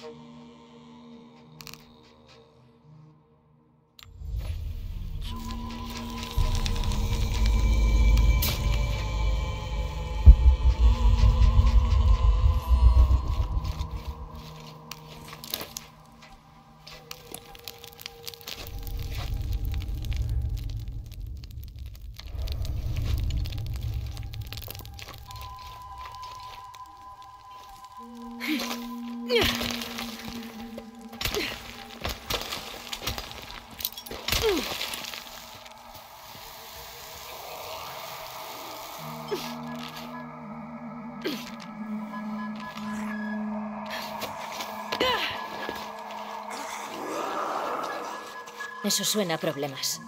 Oh. Eso suena a problemas.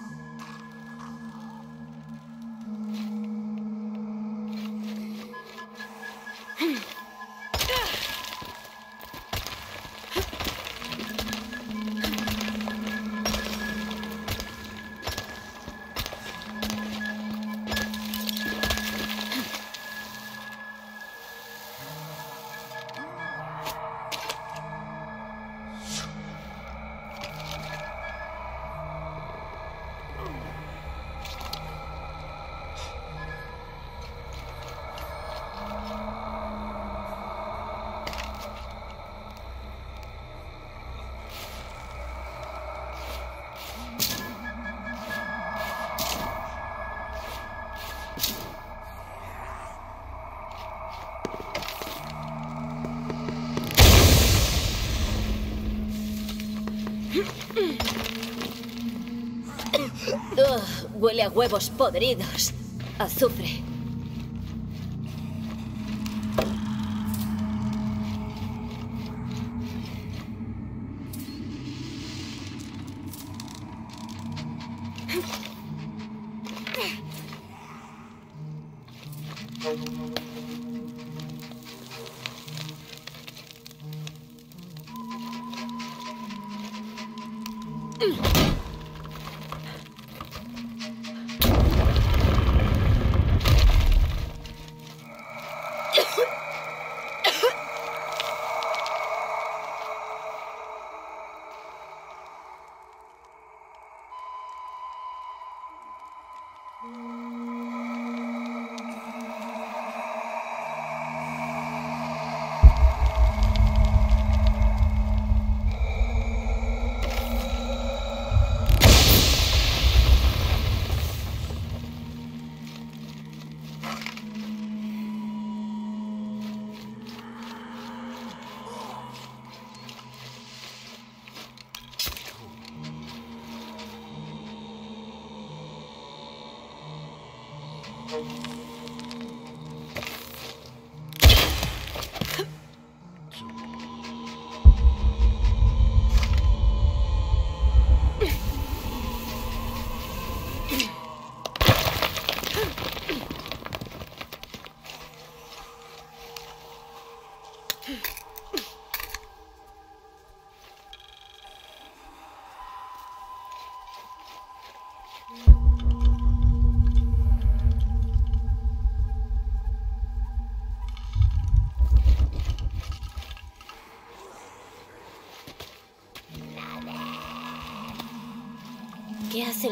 Huele a huevos podridos. Azufre.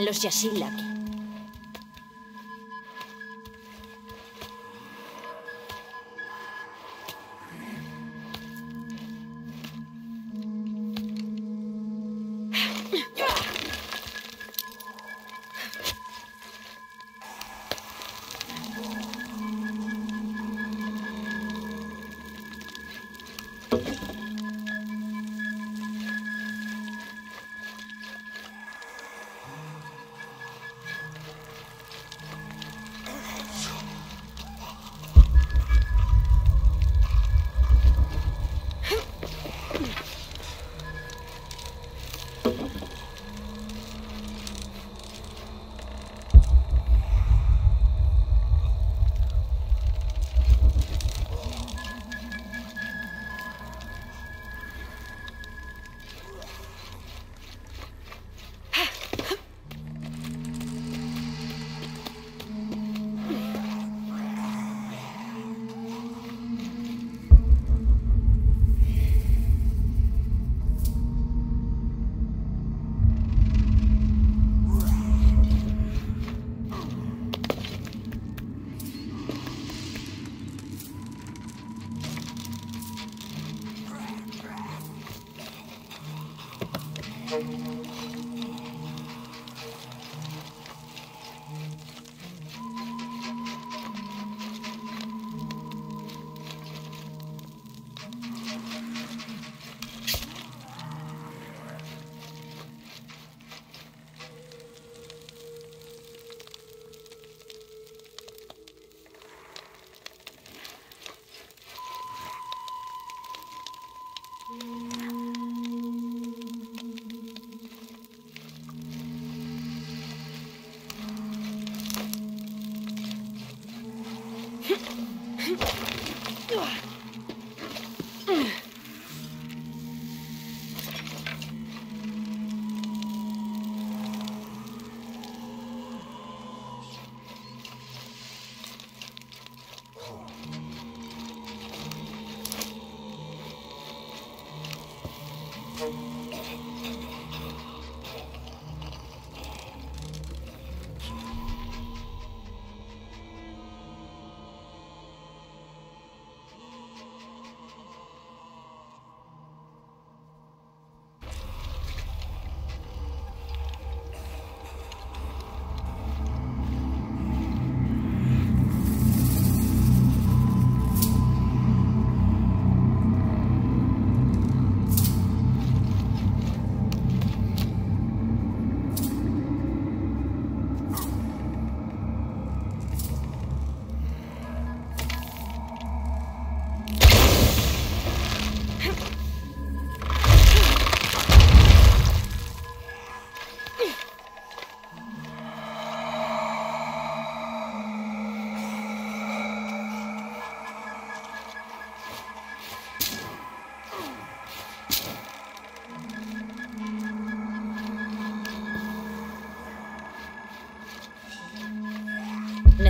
Los Yashil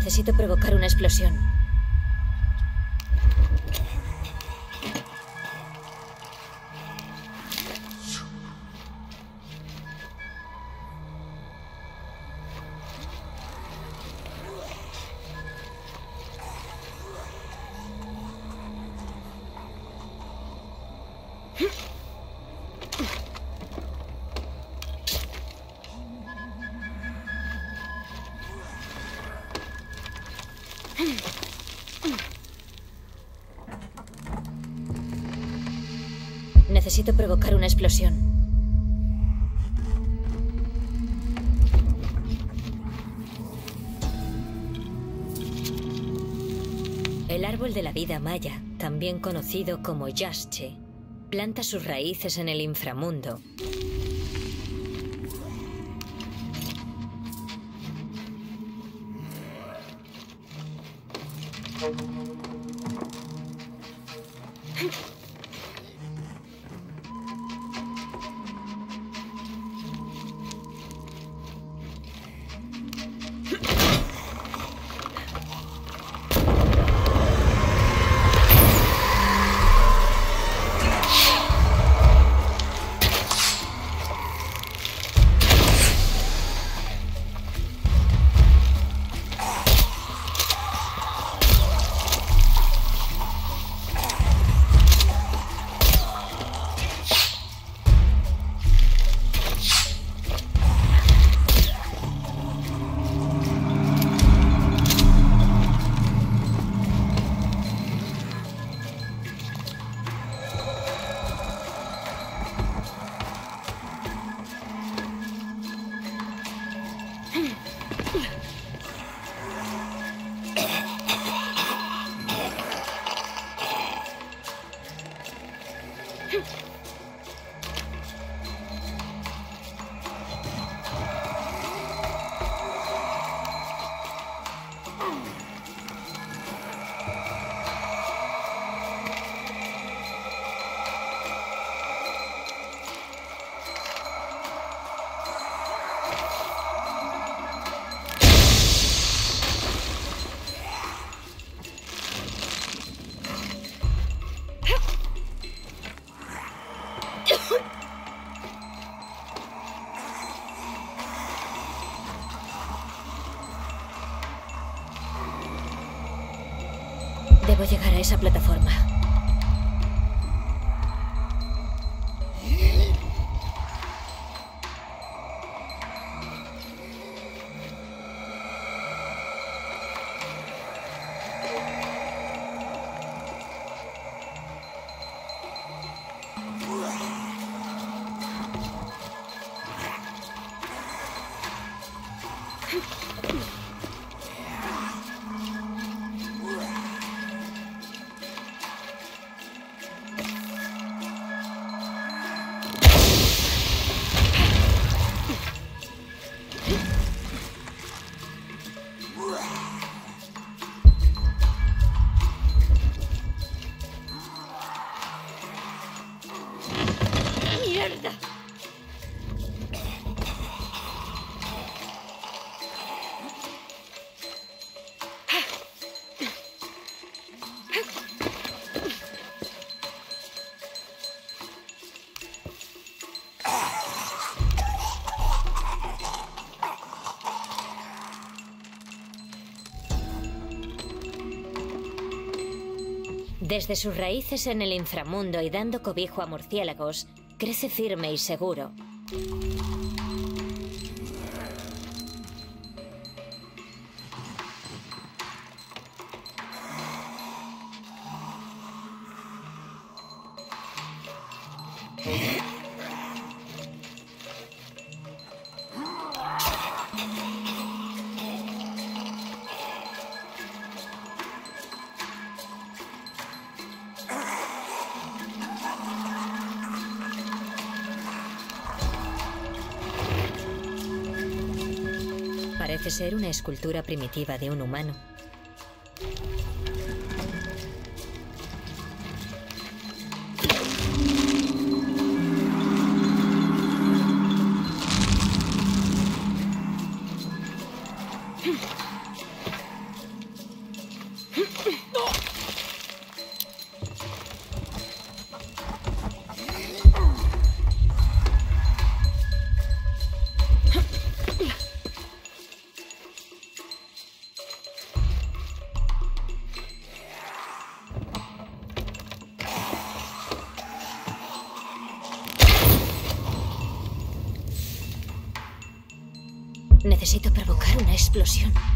Necesito provocar una explosión. Provocar una explosión. El árbol de la vida maya, también conocido como Yasche, planta sus raíces en el inframundo. Debo llegar a esa plataforma. Desde sus raíces en el inframundo y dando cobijo a murciélagos, crece firme y seguro. Ser una escultura primitiva de un humano. Explosión.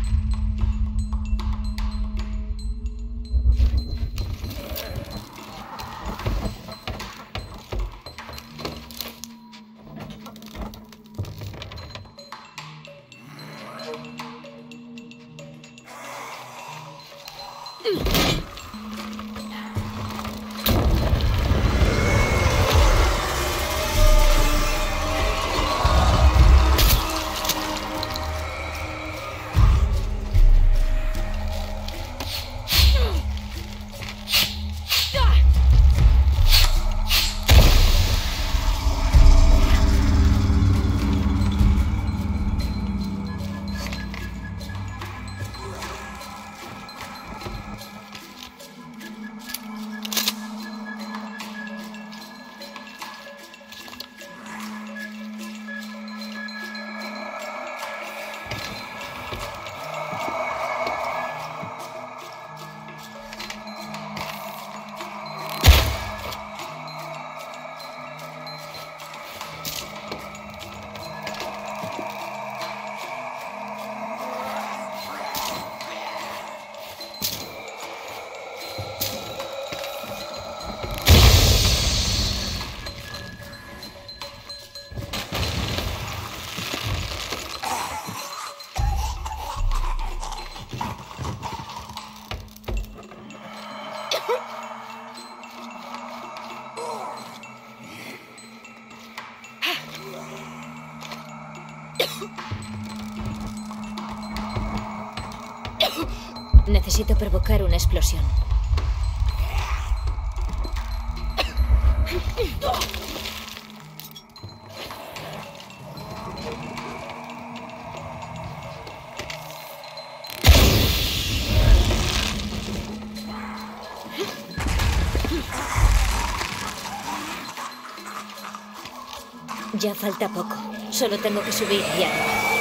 Necesito provocar una explosión. Ya falta poco. Solo tengo que subir y arriba.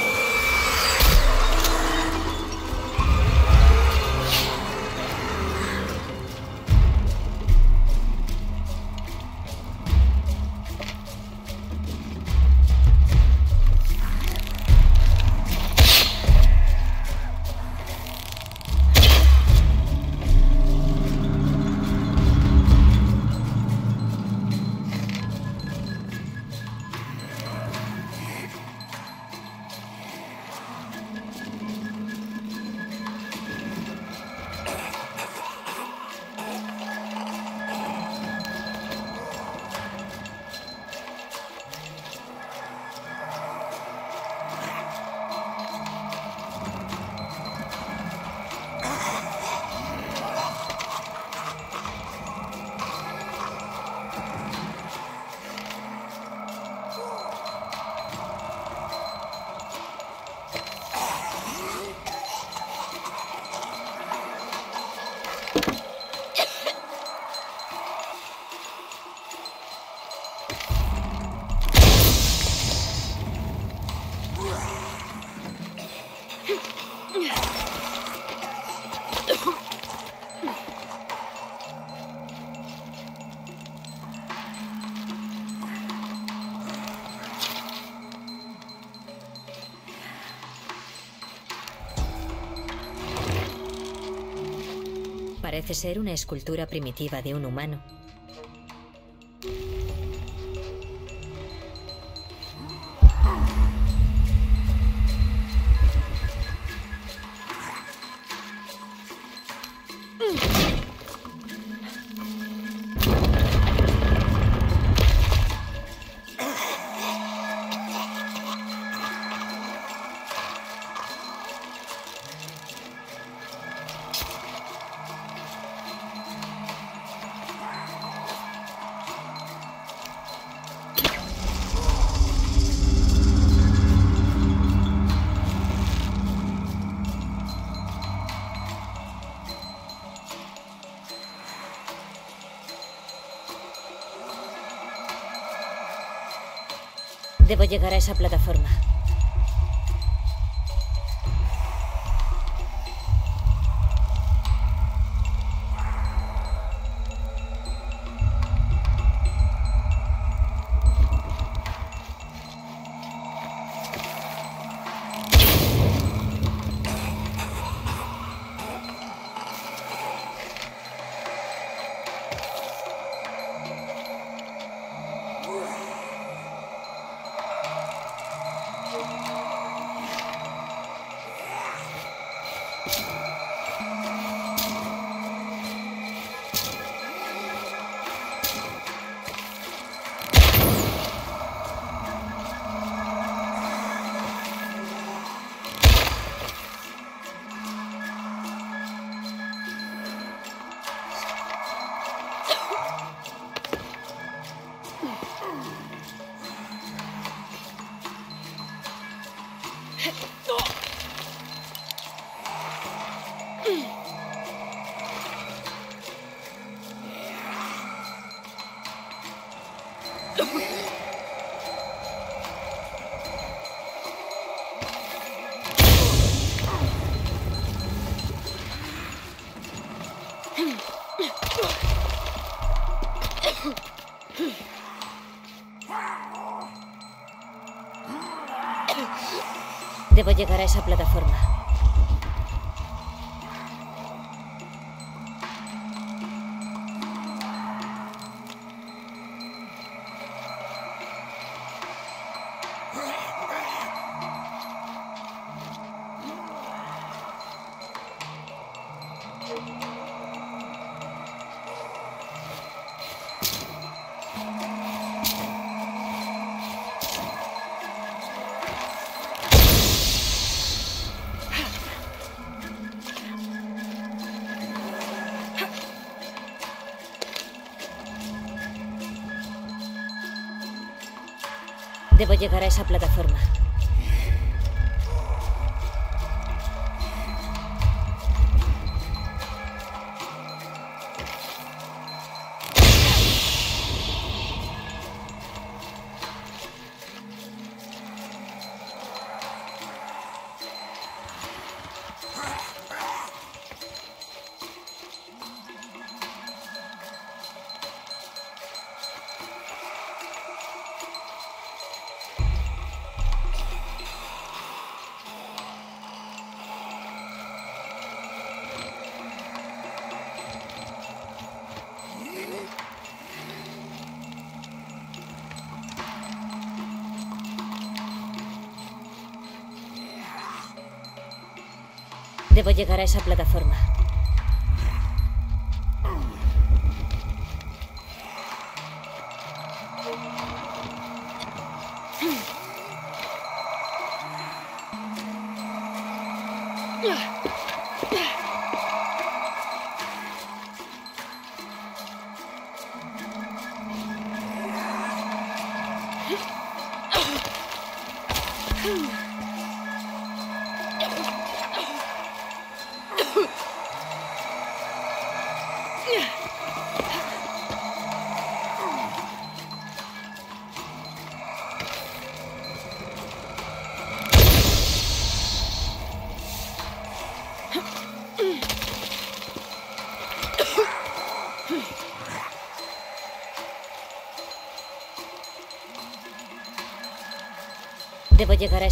Parece ser una escultura primitiva de un humano. Debo llegar a esa plataforma. Debo llegar a esa plataforma. Llegar a esa plataforma. Debo llegar a esa plataforma.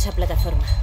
Esa plataforma.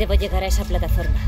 Debo llegar a esa plataforma.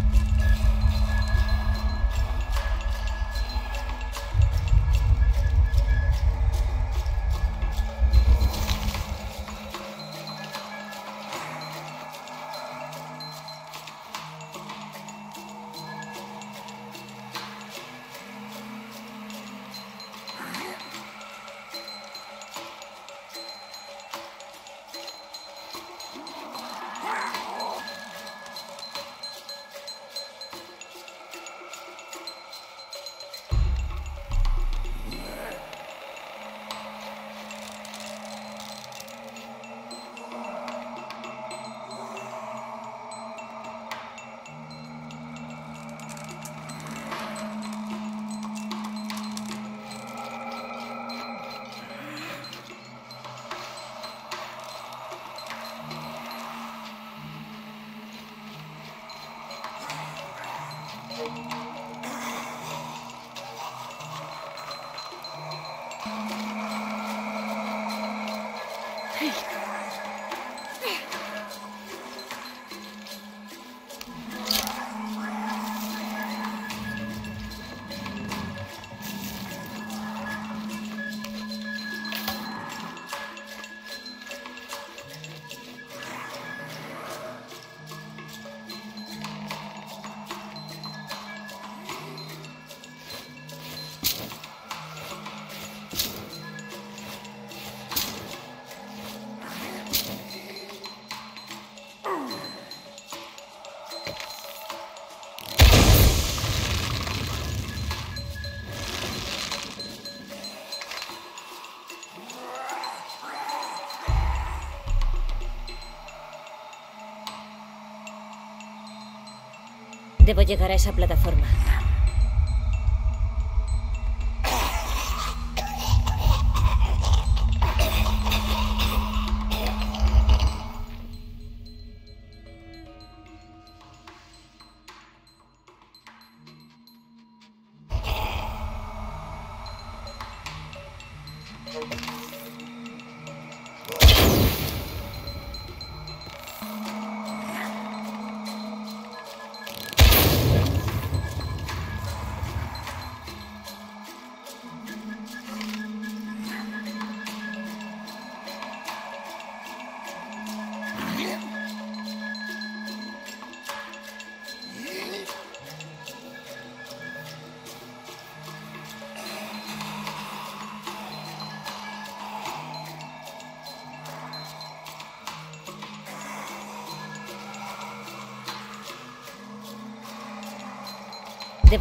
Debo llegar a esa plataforma.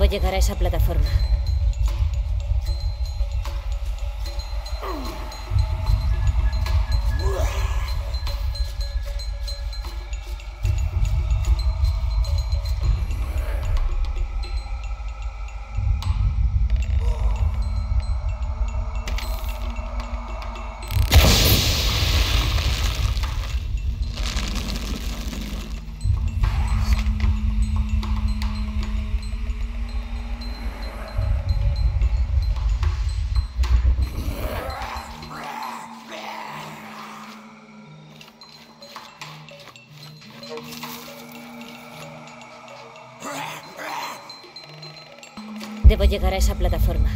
Debo llegar a esa plataforma. Debo llegar a esa plataforma.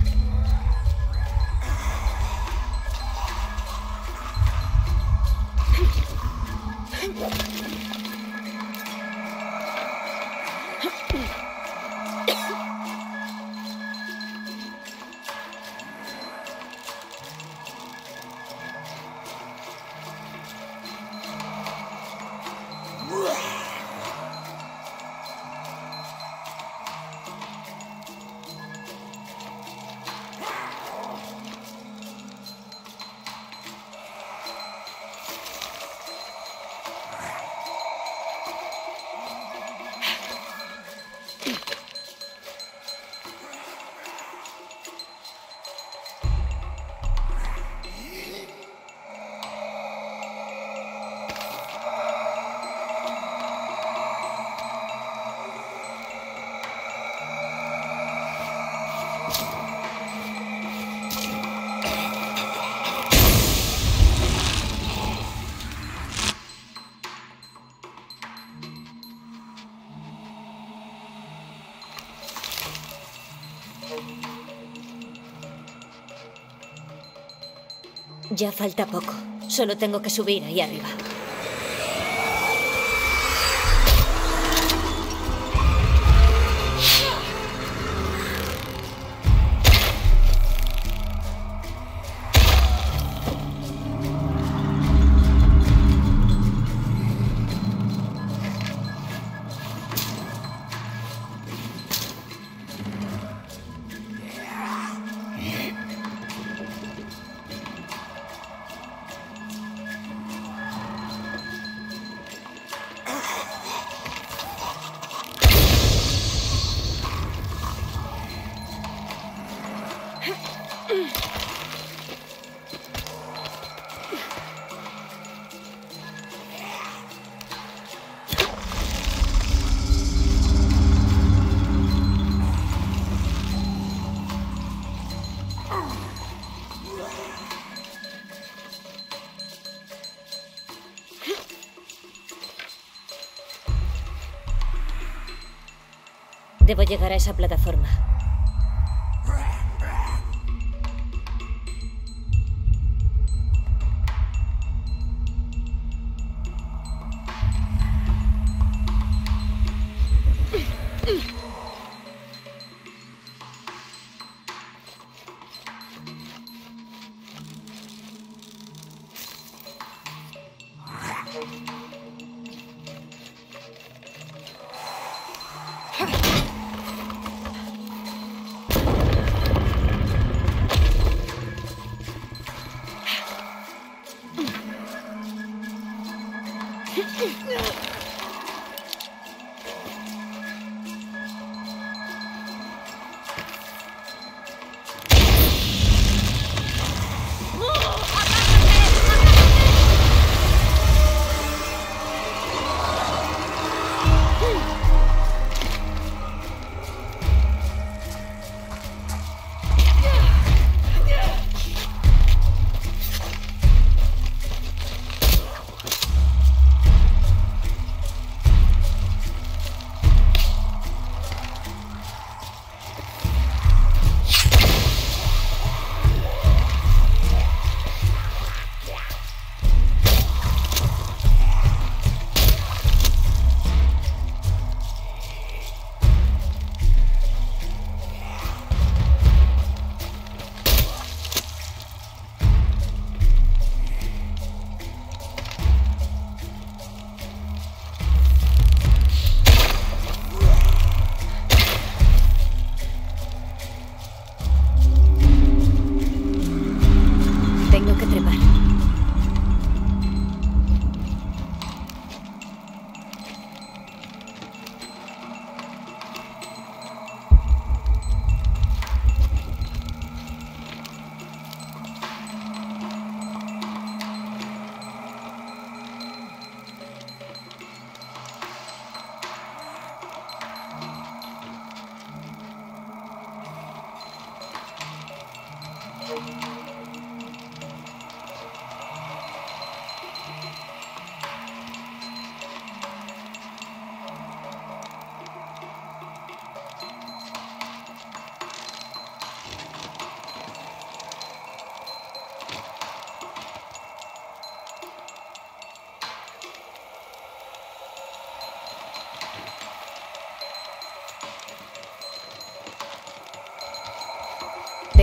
Ya falta poco. Solo tengo que subir ahí arriba. Debo llegar a esa plataforma.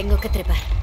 Tengo que trepar.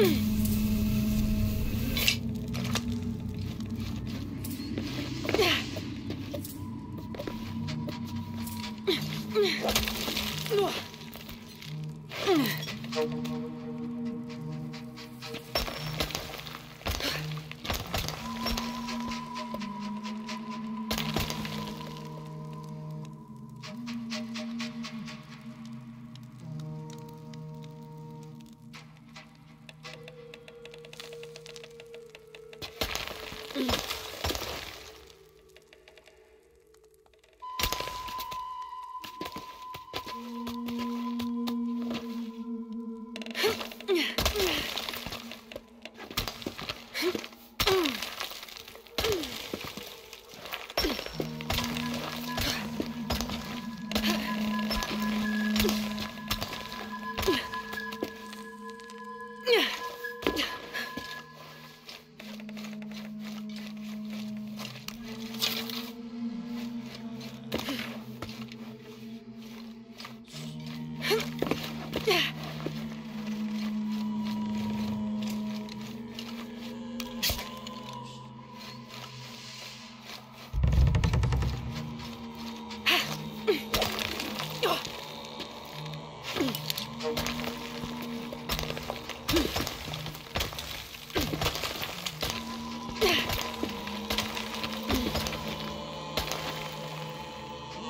Mm.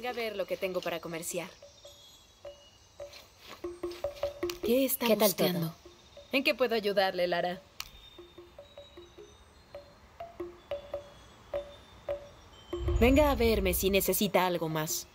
Venga a ver lo que tengo para comerciar. ¿Qué está ¿Qué tal todo? ¿En qué puedo ayudarle, Lara? Venga a verme si necesita algo más.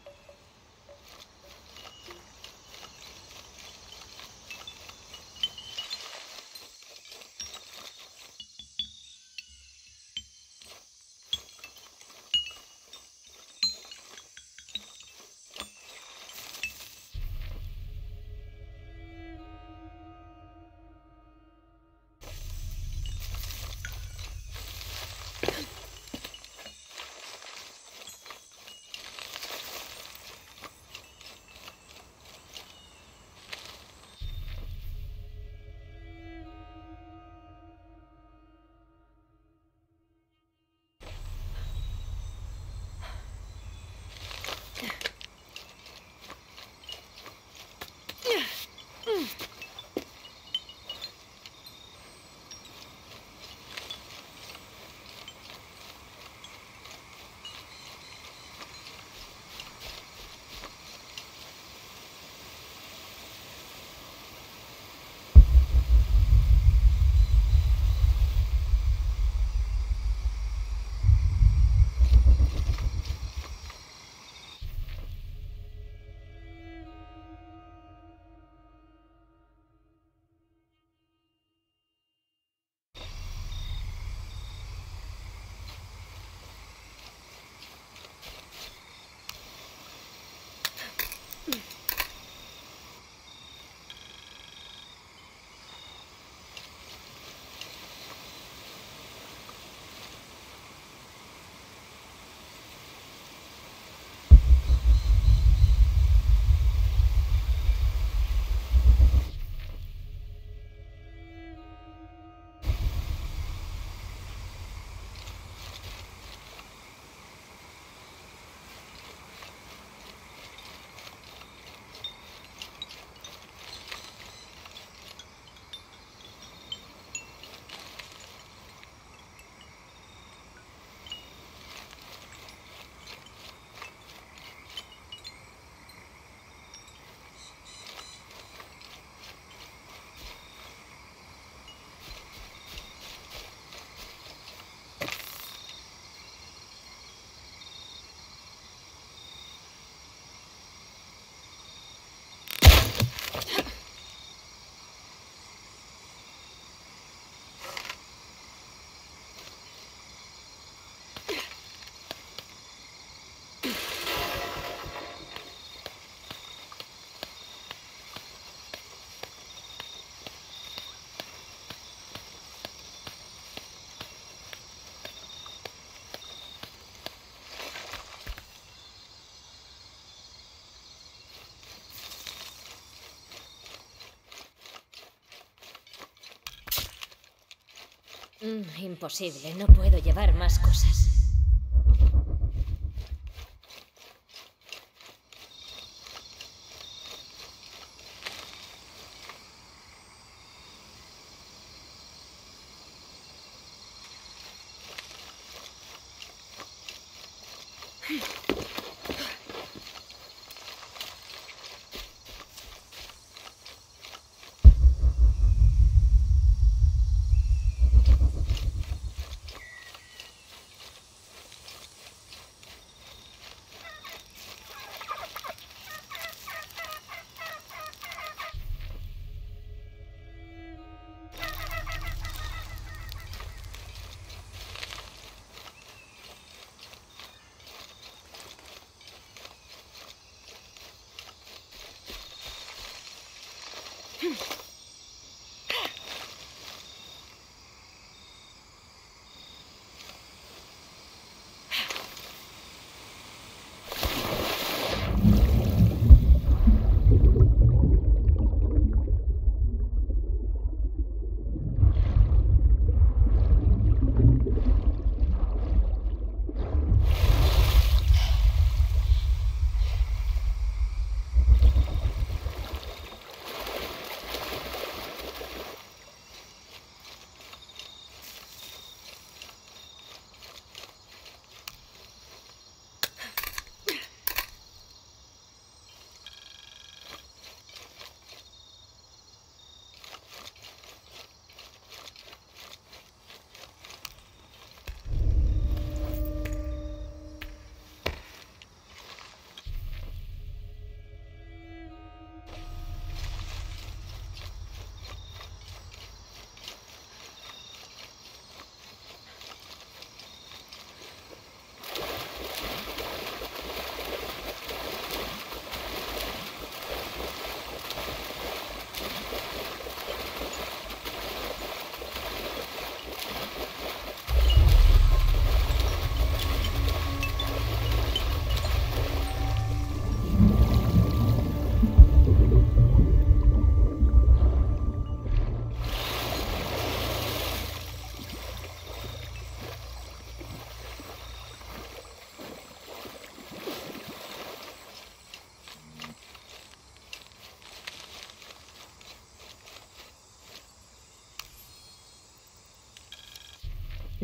Mm, imposible, no puedo llevar más cosas.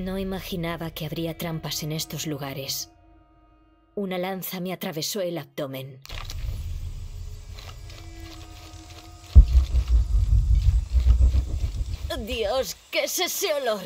No imaginaba que habría trampas en estos lugares. Una lanza me atravesó el abdomen. Dios, ¿qué es ese olor?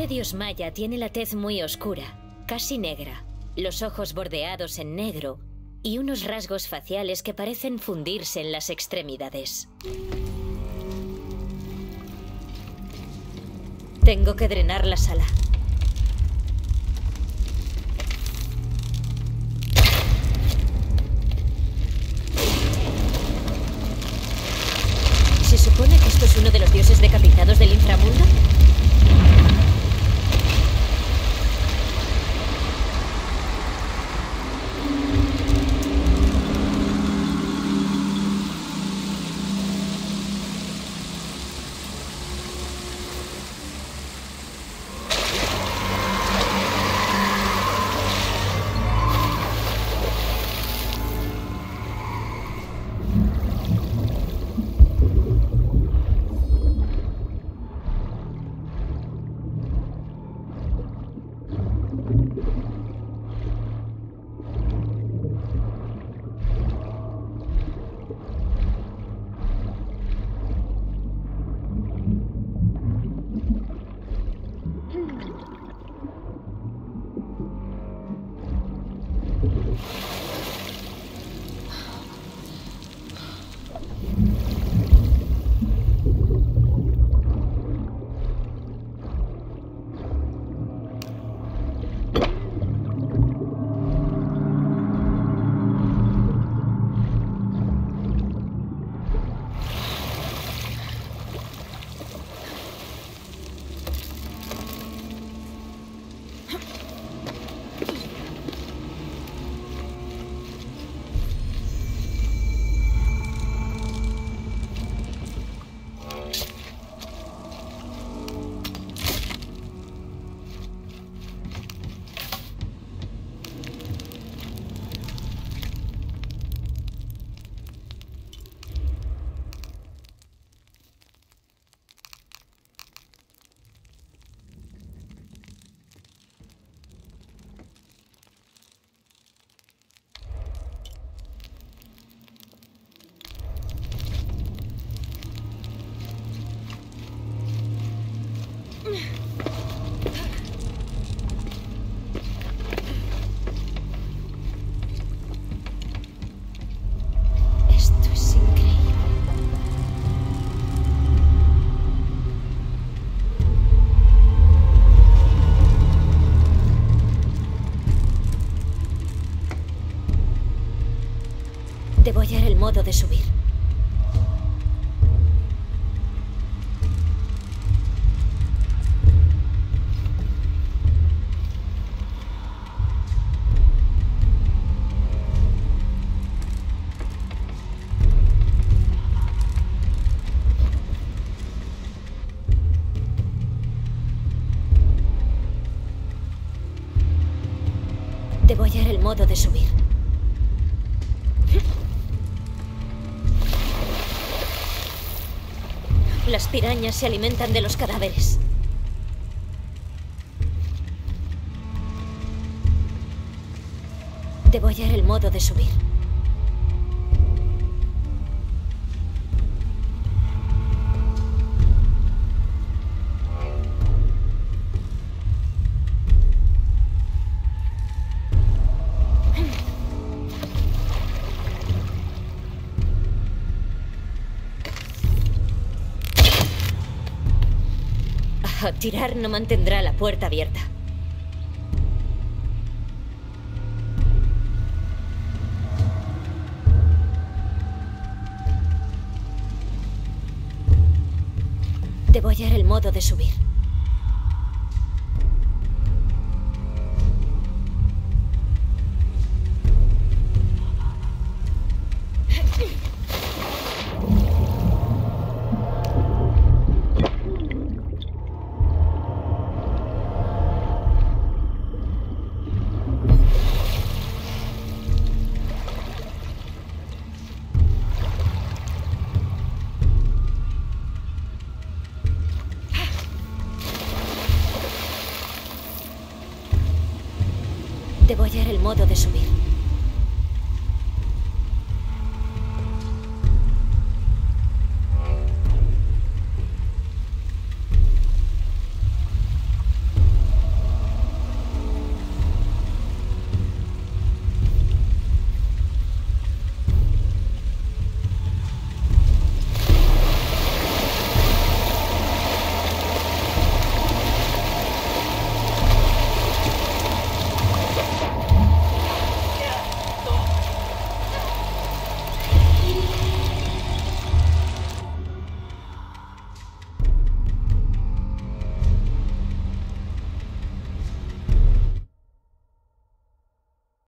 Este dios maya tiene la tez muy oscura, casi negra, los ojos bordeados en negro y unos rasgos faciales que parecen fundirse en las extremidades. Tengo que drenar la sala. ¿Se supone que esto es uno de los dioses decapitados modo de subir. Pirañas se alimentan de los cadáveres. Debo hallar el modo de subir. Tirar no mantendrá la puerta abierta. Debo hallar el modo de subir.